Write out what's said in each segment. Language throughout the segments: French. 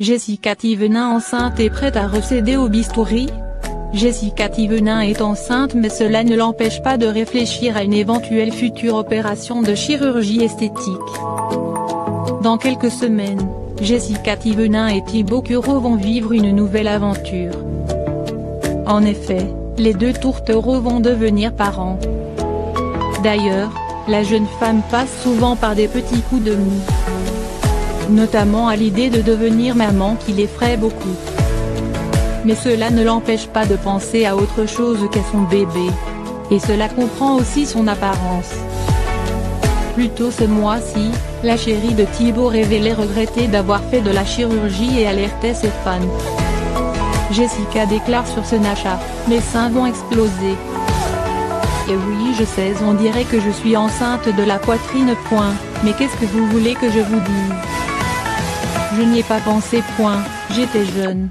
Jessica Thivenin enceinte et prête à recéder au bistouri Jessica Thivenin est enceinte mais cela ne l'empêche pas de réfléchir à une éventuelle future opération de chirurgie esthétique. Dans quelques semaines, Jessica Thivenin et Thibaut Curo vont vivre une nouvelle aventure. En effet, les deux tourtereaux vont devenir parents. D'ailleurs, la jeune femme passe souvent par des petits coups de mou notamment à l'idée de devenir maman qui l'effraie beaucoup. Mais cela ne l'empêche pas de penser à autre chose qu'à son bébé. Et cela comprend aussi son apparence. Plus tôt ce mois-ci, la chérie de Thibaut révélait regretter d'avoir fait de la chirurgie et alertait ses fans. Jessica déclare sur ce Nacha, mes seins vont exploser. Et oui je sais on dirait que je suis enceinte de la poitrine point, mais qu'est-ce que vous voulez que je vous dise? Je n'y ai pas pensé point, j'étais jeune.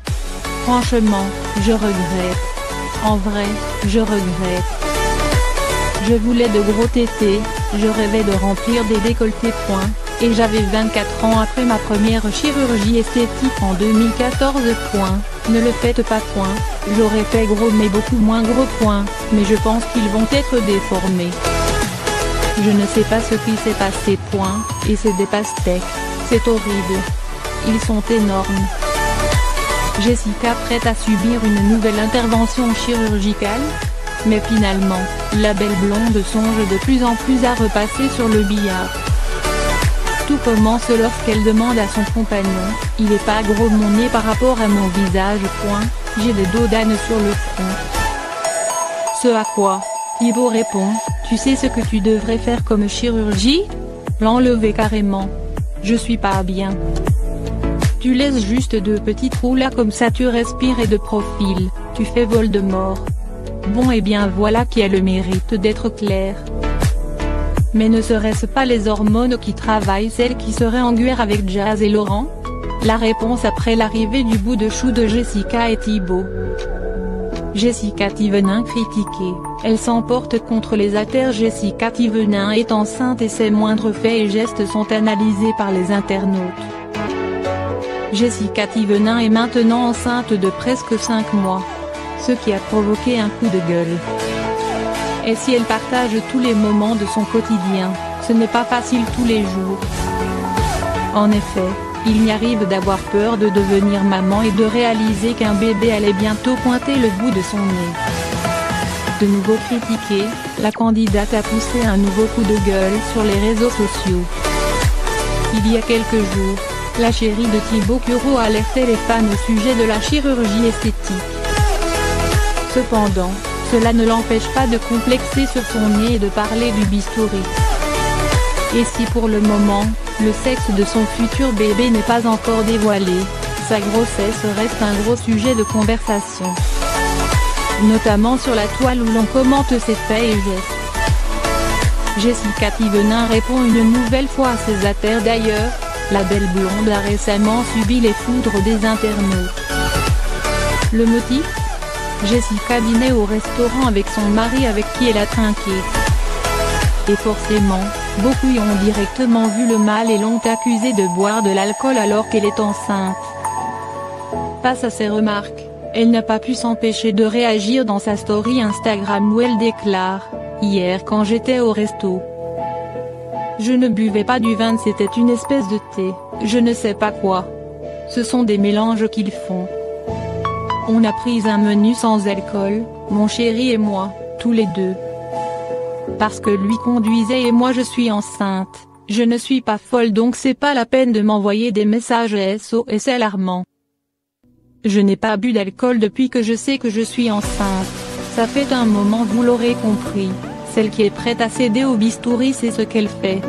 Franchement, je regrette. En vrai, je regrette. Je voulais de gros tétés, je rêvais de remplir des décolletés points, et j'avais 24 ans après ma première chirurgie esthétique en 2014 point, ne le faites pas point, j'aurais fait gros mais beaucoup moins gros point, mais je pense qu'ils vont être déformés. Je ne sais pas ce qui s'est passé point, et c'est des pastèques, c'est horrible. Ils sont énormes. Jessica prête à subir une nouvelle intervention chirurgicale Mais finalement, la belle blonde songe de plus en plus à repasser sur le billard. Tout commence lorsqu'elle demande à son compagnon, il est pas gros mon nez par rapport à mon visage point, j'ai des dos d'âne sur le front. Ce à quoi, Ivo répond, tu sais ce que tu devrais faire comme chirurgie? L'enlever carrément. Je suis pas bien. Tu laisses juste deux petits trous là comme ça tu respires et de profil, tu fais vol de mort. Bon et eh bien voilà qui a le mérite d'être clair. Mais ne serait-ce pas les hormones qui travaillent celles qui seraient en guerre avec Jazz et Laurent? La réponse après l'arrivée du bout de chou de Jessica et Thibaut. Jessica Thivenin critiquée, elle s'emporte contre les attères Jessica Thivenin est enceinte et ses moindres faits et gestes sont analysés par les internautes. Jessica Thivenin est maintenant enceinte de presque 5 mois. Ce qui a provoqué un coup de gueule. Et si elle partage tous les moments de son quotidien, ce n'est pas facile tous les jours. En effet, il y arrive d'avoir peur de devenir maman et de réaliser qu'un bébé allait bientôt pointer le bout de son nez. De nouveau critiquée, la candidate a poussé un nouveau coup de gueule sur les réseaux sociaux. Il y a quelques jours, la chérie de Thibaut Curo alertait les fans au sujet de la chirurgie esthétique. Cependant, cela ne l'empêche pas de complexer sur son nez et de parler du bistouri. Et si pour le moment, le sexe de son futur bébé n'est pas encore dévoilé, sa grossesse reste un gros sujet de conversation. Notamment sur la toile où l'on commente ses faits et gestes. Jessica Thivenin répond une nouvelle fois à ses attères d'ailleurs, la belle blonde a récemment subi les foudres des internautes. Le motif? Jessica dînait au restaurant avec son mari avec qui elle a trinqué. Et forcément, beaucoup y ont directement vu le mal et l'ont accusée de boire de l'alcool alors qu'elle est enceinte. Face à ces remarques, elle n'a pas pu s'empêcher de réagir dans sa story Instagram où elle déclare « Hier quand j'étais au resto, je ne buvais pas du vin c'était une espèce de thé, je ne sais pas quoi. Ce sont des mélanges qu'ils font. On a pris un menu sans alcool, mon chéri et moi, tous les deux. Parce que lui conduisait et moi je suis enceinte, je ne suis pas folle donc c'est pas la peine de m'envoyer des messages SOS alarmants. Je n'ai pas bu d'alcool depuis que je sais que je suis enceinte. Ça fait un moment vous l'aurez compris. Celle qui est prête à céder au bistouri c'est ce qu'elle fait.